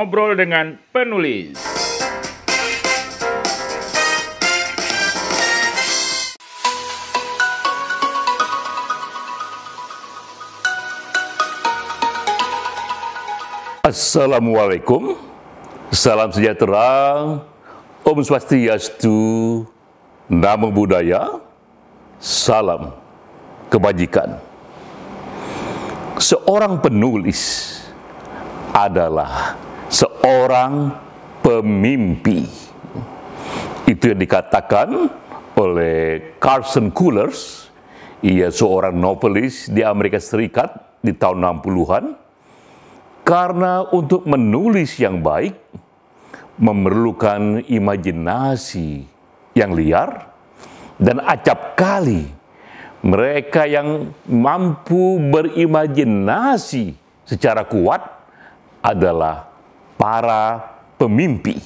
Ngobrol dengan penulis. Assalamualaikum, salam sejahtera, Om Swastiastu, Namo Buddhaya, salam kebajikan. Seorang penulis adalah seorang pemimpi. Itu yang dikatakan oleh Carson Coolers, ia seorang novelis di Amerika Serikat di tahun 60-an, karena untuk menulis yang baik memerlukan imajinasi yang liar dan acap kali mereka yang mampu berimajinasi secara kuat adalah para pemimpi.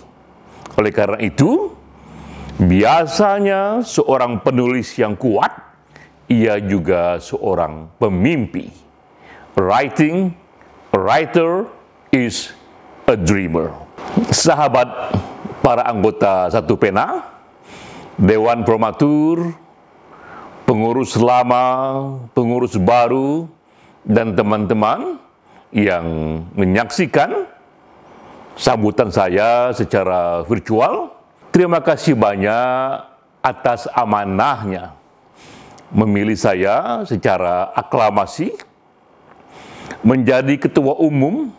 Oleh karena itu, biasanya seorang penulis yang kuat ia juga seorang pemimpi. Writing writer is a dreamer. Sahabat para anggota Satu Pena, Dewan Promatur, pengurus lama, pengurus baru, dan teman-teman yang menyaksikan sambutan saya secara virtual. Terima kasih banyak atas amanahnya. Memilih saya secara aklamasi. Menjadi ketua umum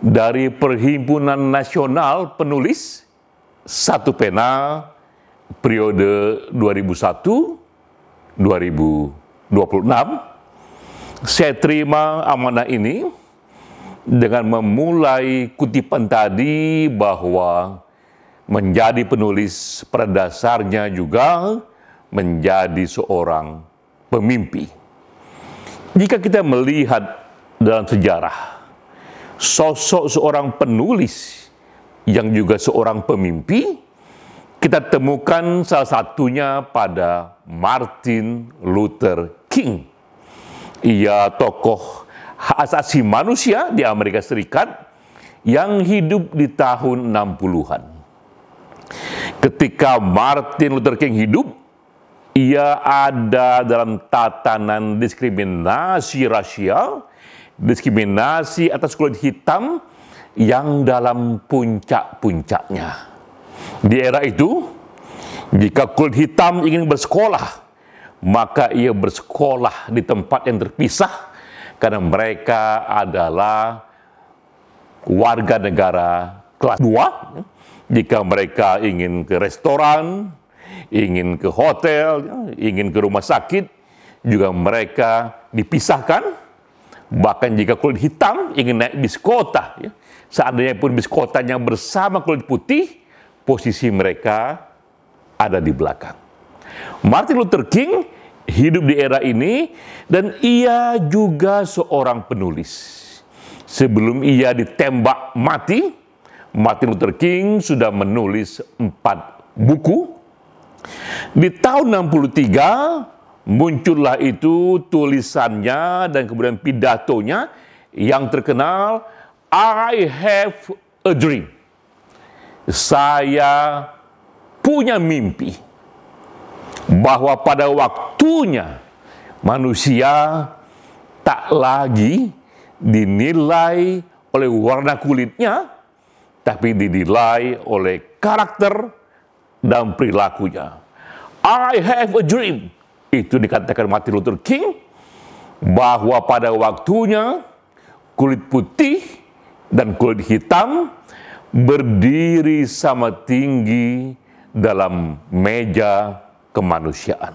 dari Perhimpunan Nasional Penulis Satu Pena periode 2001 2026 saya terima amanah ini dengan memulai kutipan tadi bahwa menjadi penulis pada dasarnya juga menjadi seorang pemimpi. Jika kita melihat dalam sejarah. Sosok seorang penulis yang juga seorang pemimpi, kita temukan salah satunya pada Martin Luther King. Ia tokoh hak asasi manusia di Amerika Serikat yang hidup di tahun 60-an. Ketika Martin Luther King hidup, ia ada dalam tatanan diskriminasi rasial diskriminasi atas kulit hitam yang dalam puncak-puncaknya. Di era itu, jika kulit hitam ingin bersekolah, maka ia bersekolah di tempat yang terpisah karena mereka adalah warga negara kelas 2. Jika mereka ingin ke restoran, ingin ke hotel, ingin ke rumah sakit, juga mereka dipisahkan Bahkan jika kulit hitam ingin naik bis kota, ya, seandainya pun bis kotanya bersama kulit putih, posisi mereka ada di belakang. Martin Luther King hidup di era ini dan ia juga seorang penulis. Sebelum ia ditembak mati, Martin Luther King sudah menulis empat buku. Di tahun 63, muncullah itu tulisannya dan kemudian pidatonya yang terkenal I have a dream. Saya punya mimpi bahwa pada waktunya manusia tak lagi dinilai oleh warna kulitnya, tapi dinilai oleh karakter dan perilakunya. I have a dream itu dikatakan Martin Luther King bahwa pada waktunya kulit putih dan kulit hitam berdiri sama tinggi dalam meja kemanusiaan.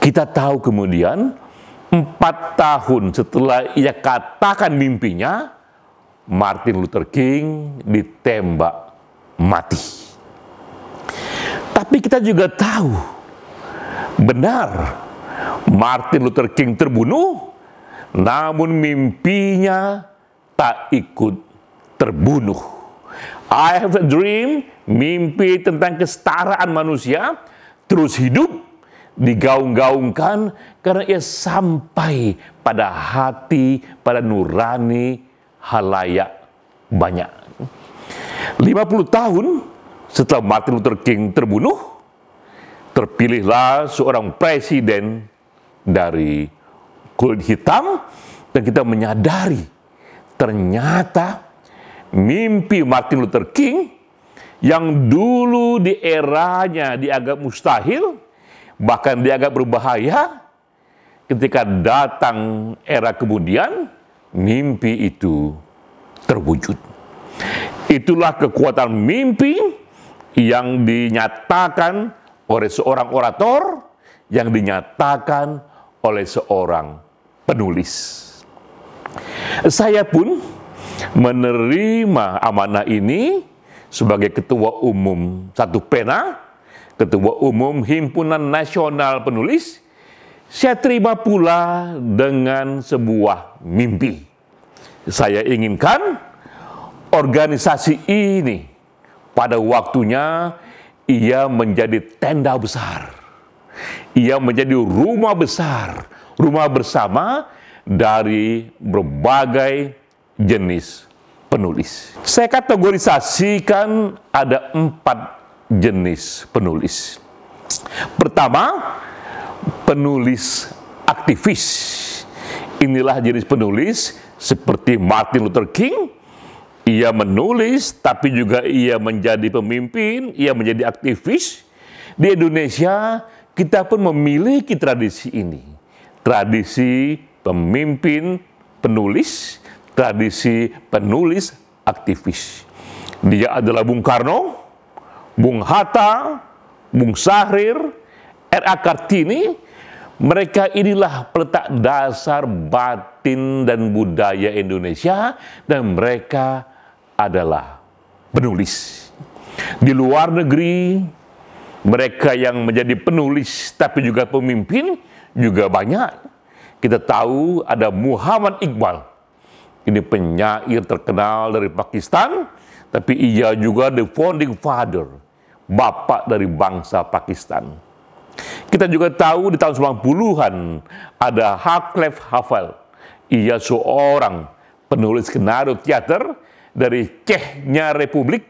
Kita tahu kemudian empat tahun setelah ia katakan mimpinya, Martin Luther King ditembak mati. Tapi kita juga tahu Benar, Martin Luther King terbunuh, namun mimpinya tak ikut terbunuh. I have a dream, mimpi tentang kesetaraan manusia, terus hidup, digaung-gaungkan karena ia sampai pada hati, pada nurani halayak banyak. 50 tahun setelah Martin Luther King terbunuh, terpilihlah seorang presiden dari kulit hitam dan kita menyadari ternyata mimpi Martin Luther King yang dulu di eranya dianggap mustahil, bahkan dianggap berbahaya, ketika datang era kemudian, mimpi itu terwujud. Itulah kekuatan mimpi yang dinyatakan oleh seorang orator, yang dinyatakan oleh seorang penulis. Saya pun menerima amanah ini sebagai ketua umum satu pena, ketua umum Himpunan Nasional Penulis, saya terima pula dengan sebuah mimpi. Saya inginkan organisasi ini pada waktunya ia menjadi tenda besar. Ia menjadi rumah besar, rumah bersama dari berbagai jenis penulis. Saya kategorisasikan ada empat jenis penulis. Pertama, penulis aktivis. Inilah jenis penulis seperti Martin Luther King. Ia menulis, tapi juga ia menjadi pemimpin, ia menjadi aktivis. Di Indonesia, kita pun memiliki tradisi ini. Tradisi pemimpin penulis tradisi penulis aktivis. Dia adalah Bung Karno, Bung Hatta, Bung Sahrir, R.A. Kartini, mereka inilah peletak dasar batin dan budaya Indonesia dan mereka adalah penulis. Di luar negeri, mereka yang menjadi penulis tapi juga pemimpin juga banyak. Kita tahu ada Muhammad Iqbal, ini penyair terkenal dari Pakistan, tapi ia juga the founding father, bapak dari bangsa Pakistan. Kita juga tahu di tahun 90-an ada Haklef Hafal. Ia seorang penulis skenario teater dari Cehnya Republik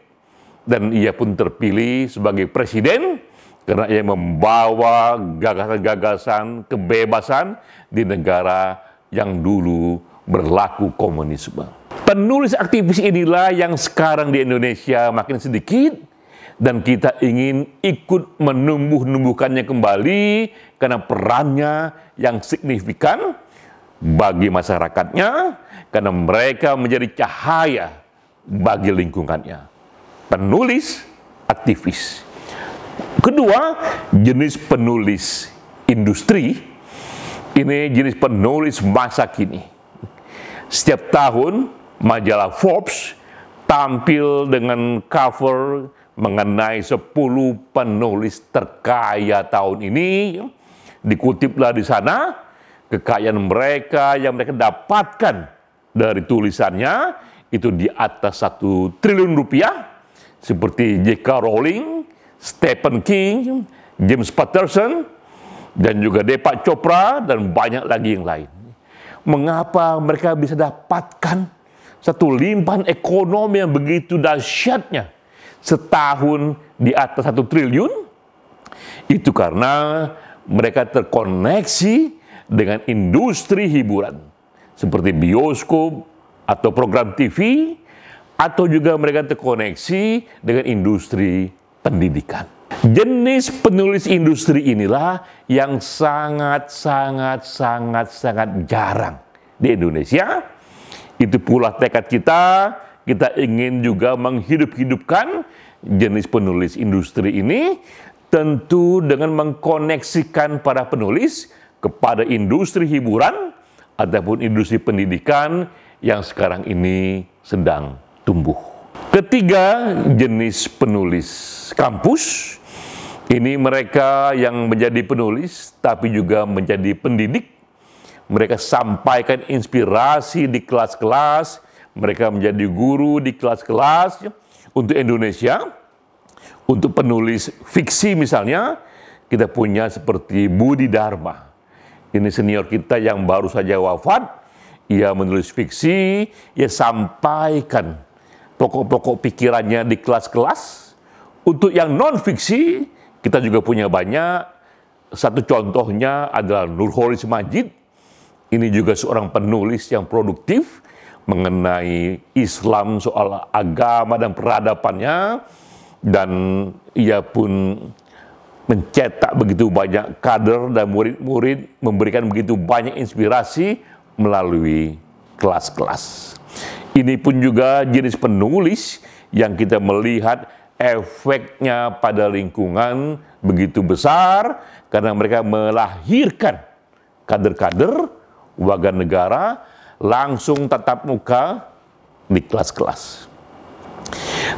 dan ia pun terpilih sebagai presiden karena ia membawa gagasan-gagasan kebebasan di negara yang dulu berlaku komunisme. Penulis aktivis inilah yang sekarang di Indonesia makin sedikit dan kita ingin ikut menumbuh-numbuhkannya kembali karena perannya yang signifikan bagi masyarakatnya karena mereka menjadi cahaya bagi lingkungannya. Penulis aktivis. Kedua, jenis penulis industri ini jenis penulis masa kini setiap tahun majalah Forbes tampil dengan cover mengenai 10 penulis terkaya tahun ini. Dikutiplah di sana kekayaan mereka yang mereka dapatkan dari tulisannya itu di atas satu triliun rupiah seperti J.K. Rowling, Stephen King, James Patterson, dan juga Deepak Chopra dan banyak lagi yang lain mengapa mereka bisa dapatkan satu limpahan ekonomi yang begitu dahsyatnya setahun di atas satu triliun itu karena mereka terkoneksi dengan industri hiburan seperti bioskop atau program TV atau juga mereka terkoneksi dengan industri pendidikan. Jenis penulis industri inilah yang sangat, sangat, sangat, sangat jarang di Indonesia. Itu pula tekad kita, kita ingin juga menghidup-hidupkan jenis penulis industri ini, tentu dengan mengkoneksikan para penulis kepada industri hiburan ataupun industri pendidikan yang sekarang ini sedang tumbuh. Ketiga jenis penulis kampus ini mereka yang menjadi penulis, tapi juga menjadi pendidik. Mereka sampaikan inspirasi di kelas-kelas, mereka menjadi guru di kelas-kelas untuk Indonesia. Untuk penulis fiksi misalnya, kita punya seperti Budi Dharma. Ini senior kita yang baru saja wafat, ia menulis fiksi, ia sampaikan pokok-pokok pikirannya di kelas-kelas. Untuk yang non-fiksi, kita juga punya banyak. Satu contohnya adalah Nurholis Majid. Ini juga seorang penulis yang produktif mengenai Islam, soal agama dan peradabannya. Dan ia pun mencetak begitu banyak kader dan murid-murid, memberikan begitu banyak inspirasi melalui kelas-kelas. Ini pun juga jenis penulis yang kita melihat efeknya pada lingkungan begitu besar karena mereka melahirkan kader-kader warga negara langsung tatap muka di kelas-kelas.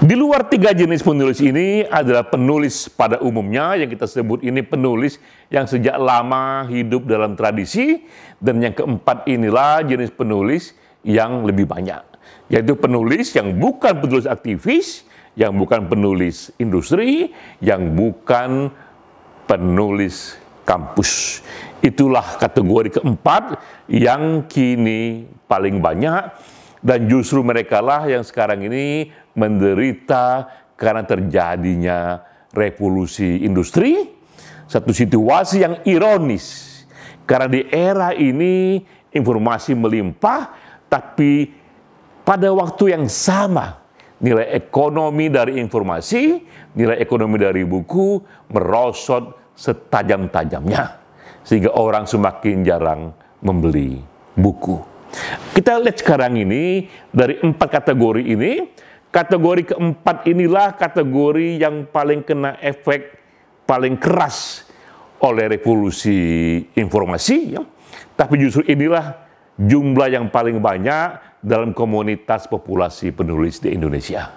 Di luar tiga jenis penulis ini adalah penulis pada umumnya yang kita sebut ini penulis yang sejak lama hidup dalam tradisi dan yang keempat inilah jenis penulis yang lebih banyak yaitu penulis yang bukan penulis aktivis, yang bukan penulis industri, yang bukan penulis kampus. Itulah kategori keempat yang kini paling banyak dan justru mereka lah yang sekarang ini menderita karena terjadinya revolusi industri, satu situasi yang ironis. Karena di era ini informasi melimpah, tapi pada waktu yang sama nilai ekonomi dari informasi, nilai ekonomi dari buku merosot setajam-tajamnya. Sehingga orang semakin jarang membeli buku. Kita lihat sekarang ini dari empat kategori ini, kategori keempat inilah kategori yang paling kena efek paling keras oleh revolusi informasi. Ya. Tapi justru inilah jumlah yang paling banyak dalam komunitas populasi penulis di Indonesia.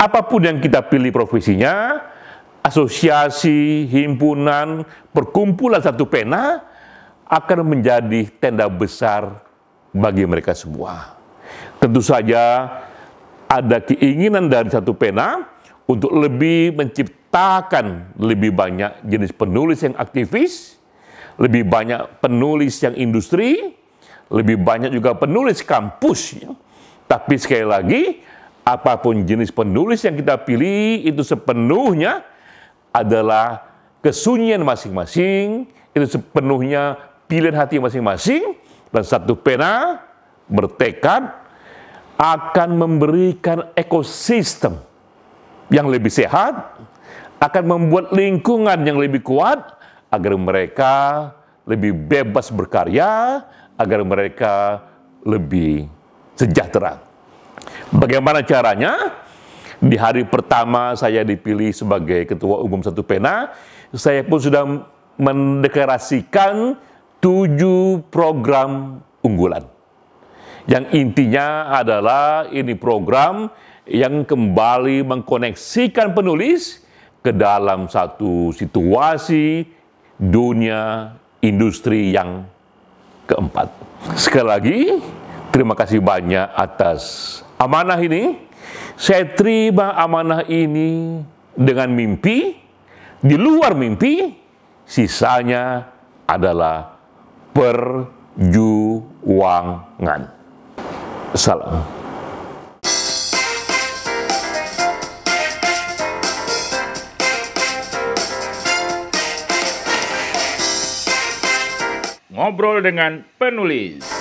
Apa pun yang kita pilih profesinya, asosiasi, himpunan, perkumpulan satu pena akan menjadi tenda besar bagi mereka semua. Tentu saja ada keinginan dari satu pena untuk lebih menciptakan lebih banyak jenis penulis yang aktivis, lebih banyak penulis yang industri, lebih banyak juga penulis kampus. Ya. Tapi sekali lagi, apa pun jenis penulis yang kita pilih itu sepenuhnya adalah kesunyian masing-masing, itu sepenuhnya pilihan hati masing-masing, dan satu pena bertekad akan memberikan ekosistem yang lebih sehat, akan membuat lingkungan yang lebih kuat agar mereka lebih bebas berkarya, agar mereka lebih sejahtera. Bagaimana caranya? Di hari pertama saya dipilih sebagai ketua umum satu pena, saya pun sudah mendeklarasikan tujuh program unggulan. Yang intinya adalah ini program yang kembali mengkoneksikan penulis ke dalam satu situasi dunia industri yang keempat. Sekali lagi, terima kasih banyak atas amanah ini. Saya terima amanah ini dengan mimpi, di luar mimpi, sisanya adalah perjuangan. Salam. Ngobrol dengan penulis.